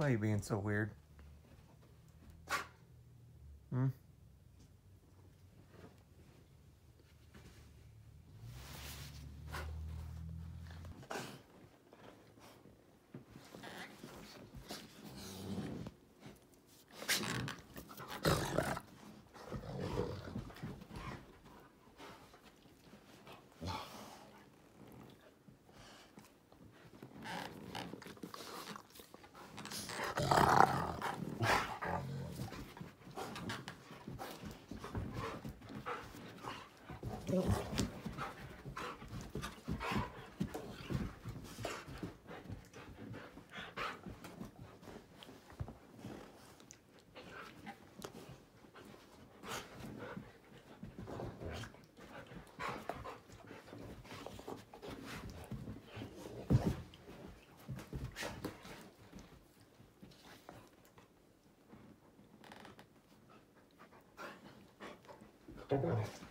Why are you being so weird? Hmm? ところです。